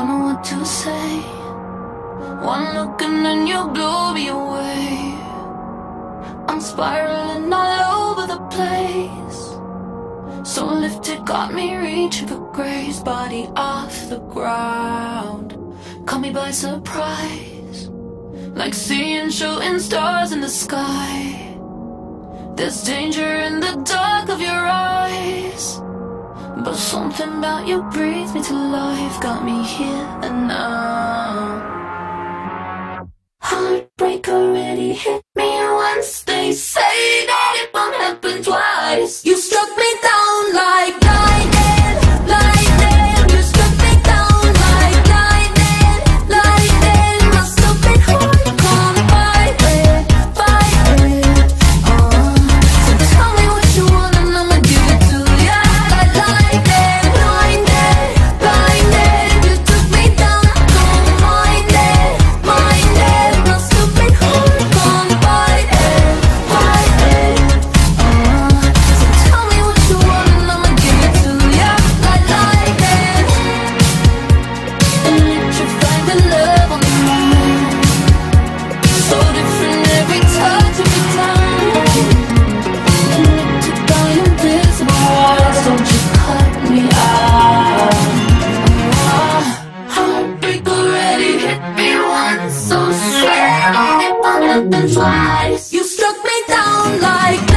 don't know what to say. One look and then you blow me away. I'm spiraling all over the place. So lifted, got me reaching for grace. Body off the ground, caught me by surprise. Like seeing shooting stars in the sky. There's danger in the dark of your eyes. But something about you brings me to life, got me here and now. Heartbreak already hit me once, they say that it won't happen twice. You Twice, You struck me down like.